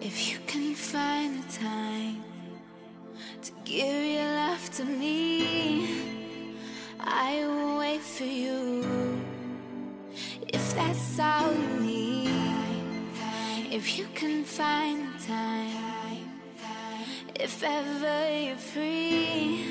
If you can find the time to give your love to me, I will wait for you. If that's all you need, if you can find the time, if ever you're free,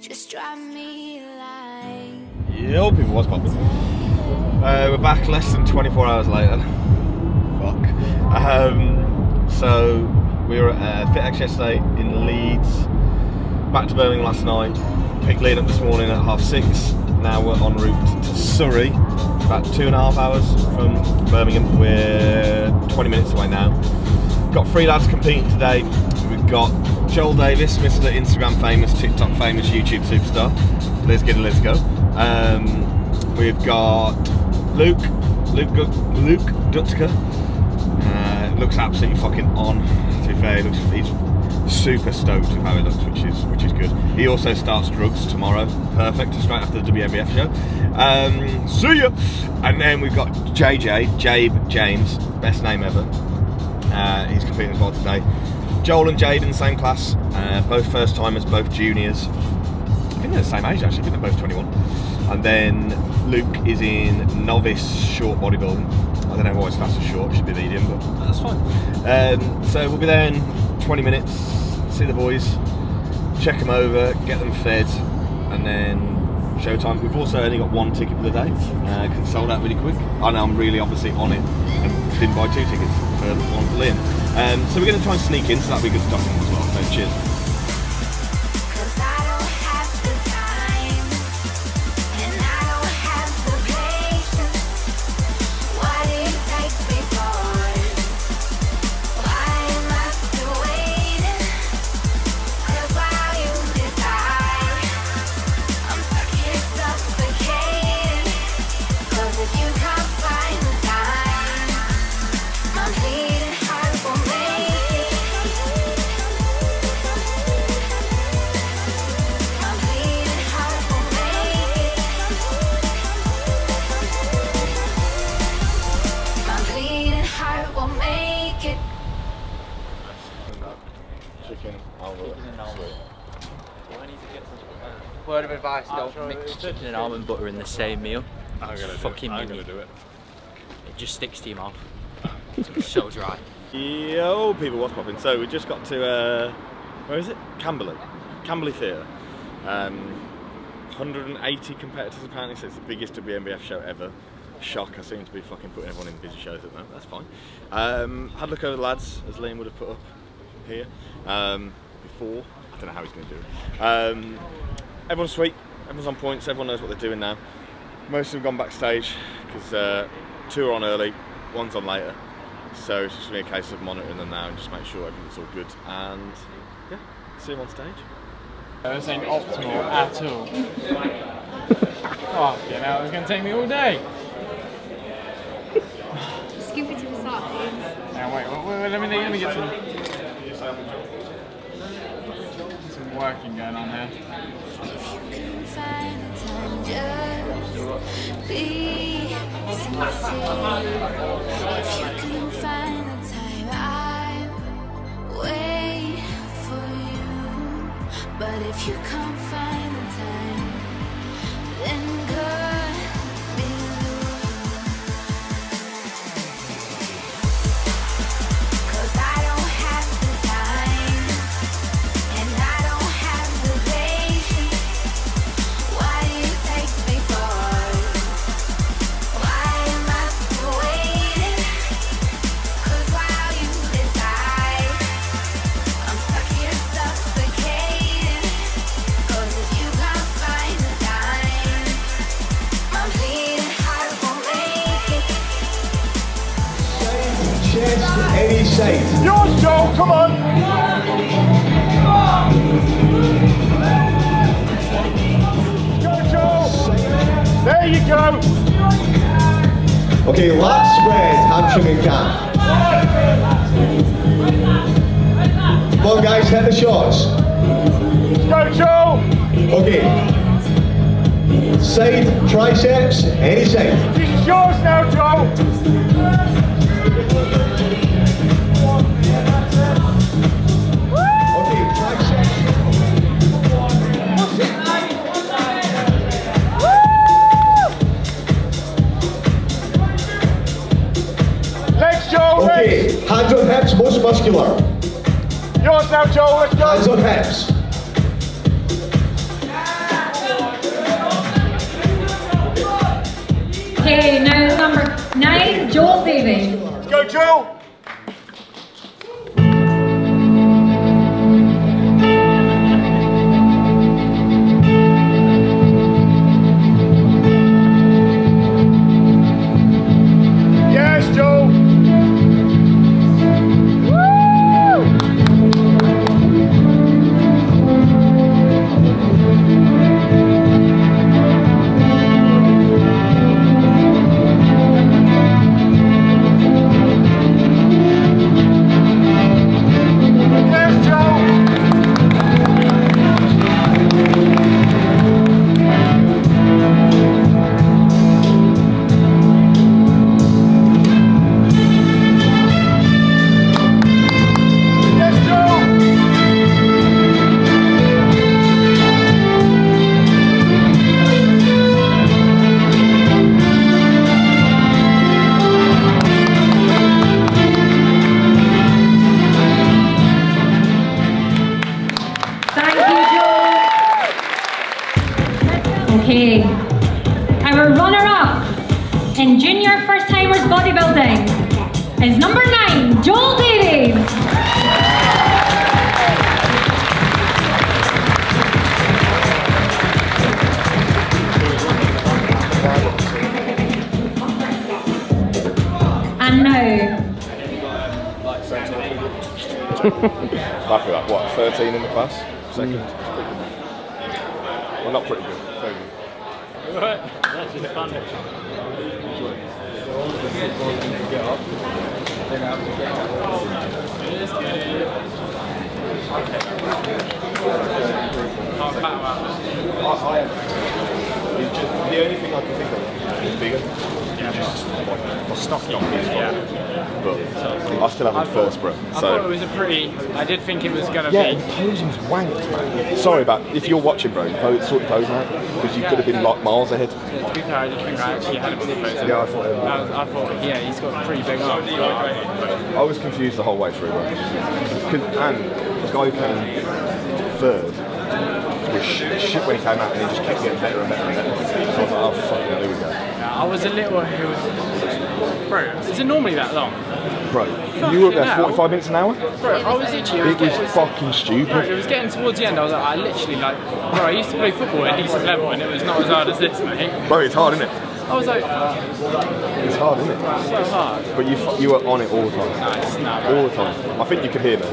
just drop me a line. Yo, people, what's poppin'? Uh, we're back less than 24 hours later. Fuck. Um, so, we were at uh, FitX yesterday in Leeds, back to Birmingham last night, picked Liam up this morning at half six. Now we're en route to Surrey, about two and a half hours from Birmingham. We're 20 minutes away now. Got three lads competing today. We've got Joel Davies, Mr. Instagram famous, TikTok famous, YouTube superstar. Let's get it, let's go. Um, we've got Luke, Luke, Luke Dutka. Looks absolutely fucking on. To be fair, he looks, he's super stoked with how he looks, which is which is good. He also starts drugs tomorrow. Perfect, straight after the WNBF show. Um, see ya. And then we've got JJ, Jabe James, best name ever. Uh, he's competing as well today. Joel and Jabe in the same class, uh, both first timers, both juniors. I think they're the same age actually, I think they're both 21. And then Luke is in novice short bodybuilding. I don't know why it's classed as short, it should be medium, but that's fine. Um, so we'll be there in 20 minutes, see the boys, check them over, get them fed, and then showtime. We've also only got one ticket for the day, uh, 'cause it sold out really quick. I know I'm really obviously on it and didn't buy two tickets for one for Liam. Um, so we're going to try and sneak in, so that'll be good them as well. So cheers. Of don't mix chicken and almond butter in the same meal. I'm gonna Fucking do it. I'm mini. gonna do it. It just sticks to your mouth. It's so dry. Yo, people, what's popping? So we just got to uh, where is it? Camberley, Camberley Theatre. Um, 180 competitors apparently, so it's the biggest WNBF show ever. Shock! I seem to be fucking putting everyone in busy shows at the moment. That's fine. Um, had a look over the lads as Liam would have put up here um, before. I don't know how he's going to do it. Um, everyone's sweet. Everyone's on points. Everyone knows what they're doing now. Most of them gone backstage because uh, two are on early, one's on later. So it's just gonna be a case of monitoring them now and just make sure everything's all good. And yeah, see them on stage. This ain't optimal at all. Oh, you know, it's going to take me all day. Scoop it to the side. Now, wait, wait, wait, let me, let me get some, some working going on here. Can find the time, just be sincere. If you can find the time, I'll wait for you. But if you can't Okay, lat spread, hamstring and calf. Come on guys, hit the shots. Go, Joe! Okay. Side, triceps, any side. This is yours now, Joe! Hands on hips, most muscular. Yours now, Joe. Let's go. Hands on hips. Okay, now number nine, Joel Davies. Let's go, Joe. And now, Back with that, what, 13 in the class? Second. Mm. Well, not pretty good. Very good. I, I, it's just, the only thing I can think of is bigger. Yeah. Like, stocky. Yeah. But I still haven't first, bro. I So. thought it was a pretty. I did think it was going to Yeah, be. the posing's wanked, man. Sorry about if you're watching, bro. Sort your posing out because you could have been like miles ahead. To be fair, I did think I actually had a bit of Yeah, I thought. it I, was, I thought, yeah, he's got pretty big arms. I was confused the whole way through, bro. And the guy who came third was shit, when he came out, and he just kept getting better and better and better. So I was like, oh fuck, yeah, there we go. I was a little. It was, bro, is it normally that long? Bro, you were up there hell. 45 minutes an hour. Bro, I was literally. It was, It was getting, fucking bro, it was getting towards the end. I was like, I literally like, bro, I used to play football at a decent level, and it was not as hard as this, mate. Bro, it's hard, isn't it? I was like, It's hard, isn't it? so hard. But you you were on it all the time. Nice, nah, bro. All the time. I think you could hear me.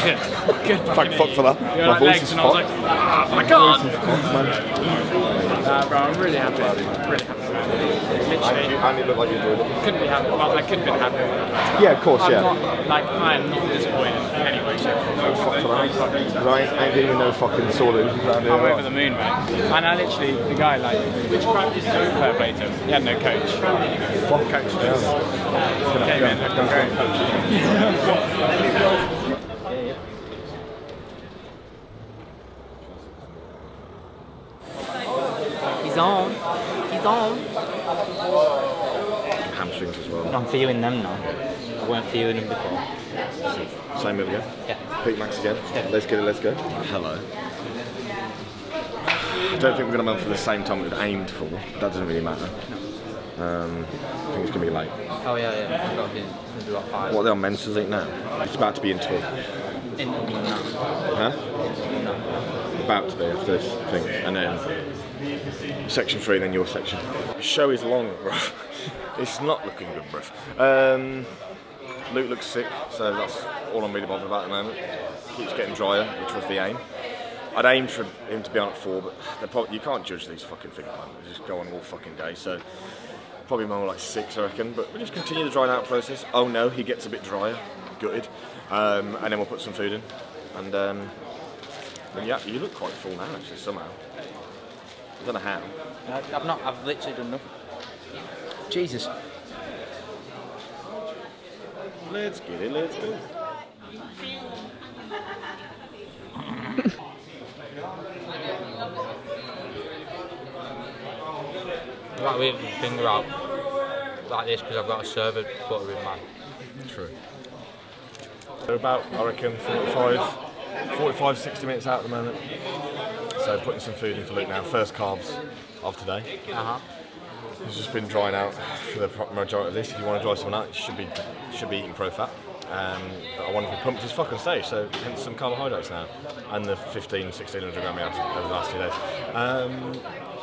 Good Thank fuck for that. You My like voice is and I like, ah, I can't. Nah, bro, I'm really happy. Really happy. Literally, And it looked like you enjoyed it. couldn't be happy. Well, I could have been happy. Yeah, of course, I'm yeah. not, like, I am not disappointed in any way, shape, or form. Because I ain't, ain't giving no fucking sword around here. I'm over the moon, mate. And I literally, the guy, like, which practice is fair play to him. He had no coach. Fuck coach down. Came in, looked great. He's on. He's on. Hamstrings as well. I'm feeling them now. I weren't feeling them before. Same move again. Yeah. Pete Max again. Yeah. Let's get it, let's go. Hello. I don't think we're going to run for the same time we've aimed for. That doesn't really matter. Um, I think it's going to be late. Oh yeah, yeah. I've got to be gonna do about five. What are they on men's eight now? It's about to be into it. In, no. Huh? About to be after this thing. And then section three, then your section. The show is long, bro. it's not looking good, bro. Um, Luke looks sick, so that's all I'm really bothered about at the moment. Keeps getting drier, which was the aim. I'd aimed for him to be on at four, but probably, you can't judge these fucking things, man. They just go on all fucking day. So probably more like six, I reckon. But we'll just continue the drying out process. Oh no, he gets a bit drier, gutted, um, and then we'll put some food in. And um, yeah, you look quite full now, actually, somehow. I don't know how. I've not. I've literally done nothing. Jesus. Let's get it, let's go. I've got to wave my finger out like this because I've got a server butter in my True. They're about, I reckon, 45, 45, 60 minutes out at the moment. So putting some food in for Luke now. First carbs of today. Uh-huh. He's just been drying out for the majority of this. If you want to dry someone out, you should be should be eating pro fat. Um, but I want to be pumped as fuck on stage, so hence some carbohydrates now, and the 15, 1600 gram we had over the last two days. Um,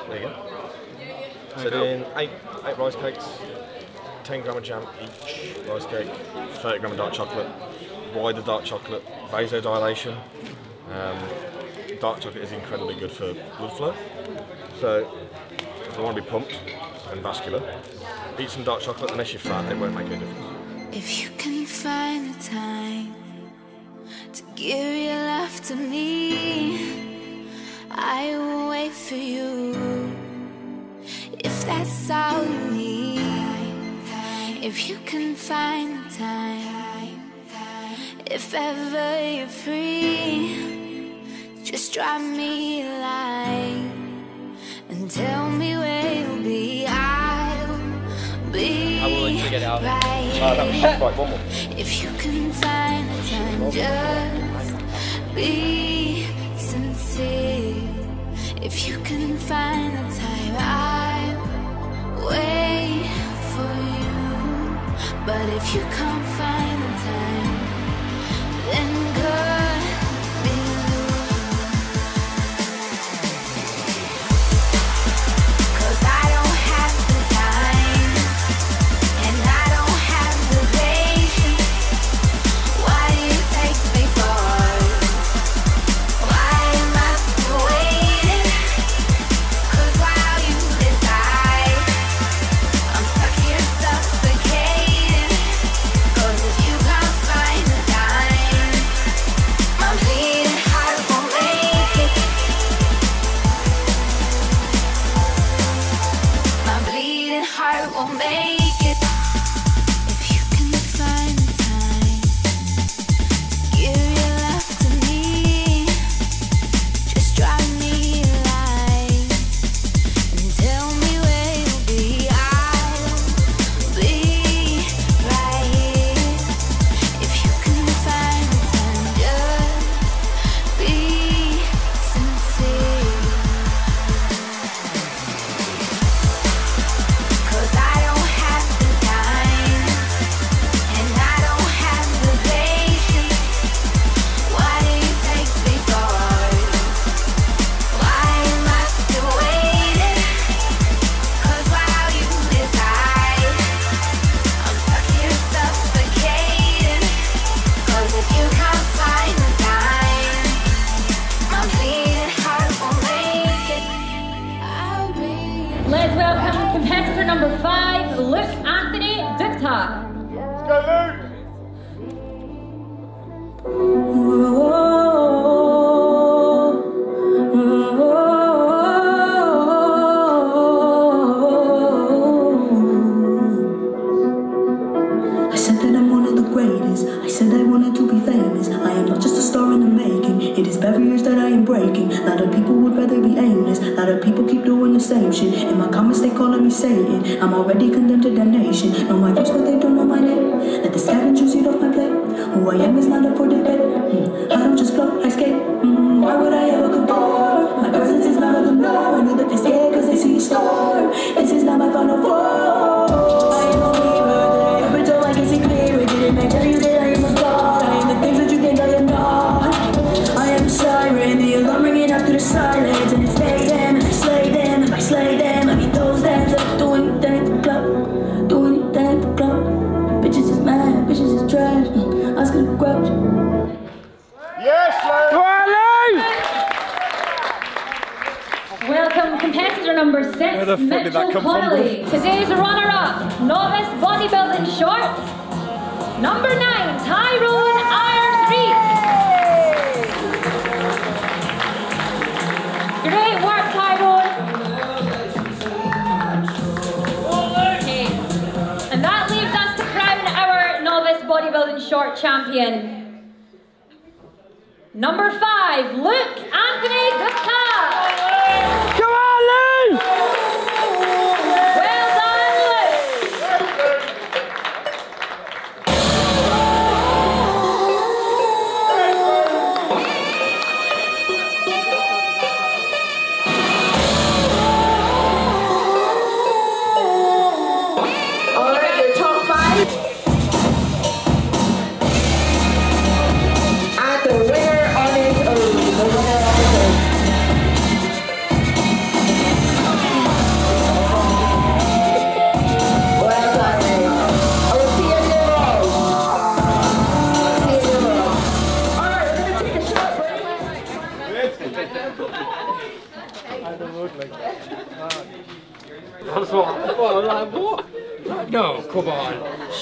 there you go. So doing eight eight rice cakes, 10 gram of jam each rice cake, 30 gram of dark chocolate. Why the dark chocolate? Vasodilation. Um, dark chocolate is incredibly good for blood flow. So if you want to be pumped and vascular, eat some dark chocolate. Unless you're fat, it won't make any difference. If you can find the time to give your love to me, I will wait for you. If that's all you need, if you can find the time, if ever you're free, just drop me a line and tell If you can find the time, just be sincere. If you can find the time, I'll wait for you. But if you can't number five, Luke Anthony Dutka. Comments, they calling me Satan. I'm already condemned to damnation. Know my face, but they don't know my name. Let the scavengers eat off my plate. Who I am is not up for debate. Hmm, I don't just float, I skate. Hmm, why would I ever compare? My presence is not of the norm. I know that they're scared cause they see a star. This is not my final form. Is mad, bitches is trash, mm, Oscar the Grouch. Yes, Luke. Welcome competitor number six, Where the fuck did Mitchell that come from, Connolly. Today's runner-up, novice bodybuilding shorts. Number nine, Tyrone Irons champion. Number five, Luke Anthony Dutka.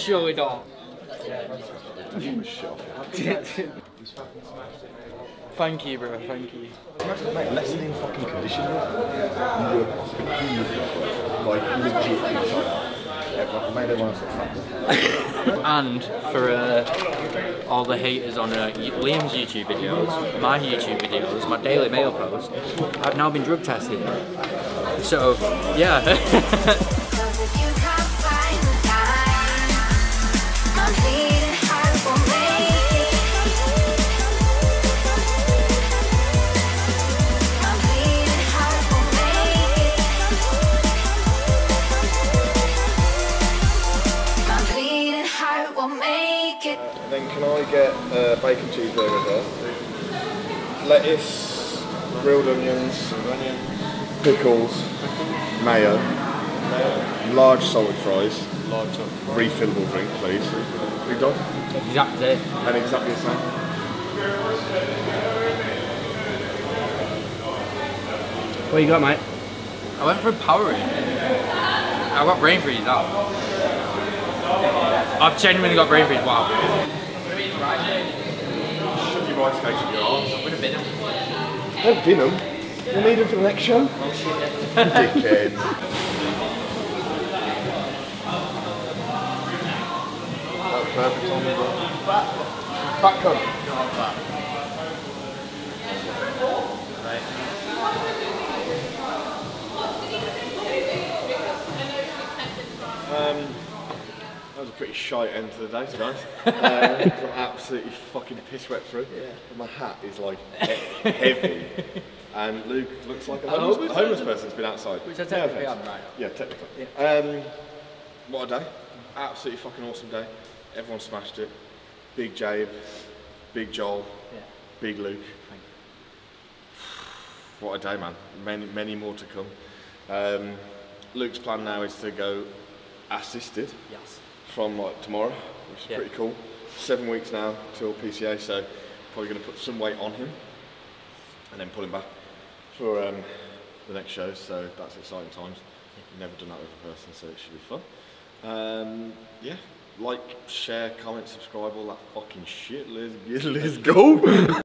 Surely not. Thank you, bro. Thank you. Mate, in fucking. You you like legit. And for uh, all the haters on uh, Liam's YouTube videos, my YouTube videos, my Daily Mail post, I've now been drug tested. So, yeah. get a bacon cheeseburger as well? Lettuce, grilled onions, pickles, mayo, large salted fries, large refillable drink, please. Big dog. exactly. And exactly the same. What you got, mate? I went for Powerade. I got brain freeze out. I've genuinely got brain freeze, wow. Shove your rice cakes in your arse. Would have been Don't bin them. We'll need them for the next show. Dickhead. That's perfect on me, bro. Fat cunt. Was a pretty shy end to the day, to be honest. Uh, I'm absolutely fucking piss wet through. And my hat is like he- heavy. And Luke looks like a homeless, homeless homeless person's been outside. Which I technically am right. Yeah, technically. Um, what a day. Absolutely fucking awesome day. Everyone smashed it. Big Jabe, Big Joel, Yeah. Big Luke. What a day, man. Many, many more to come. Um, Luke's plan now is to go assisted Yes. From like tomorrow, which is Yeah. pretty cool. Seven weeks now till PCA, so probably going to put some weight on him and then pull him back for um, the next show. So that's exciting times. Never done that with a person, so it should be fun. Um, yeah, like, share, comment, subscribe, all that fucking shit. Let's, let's go.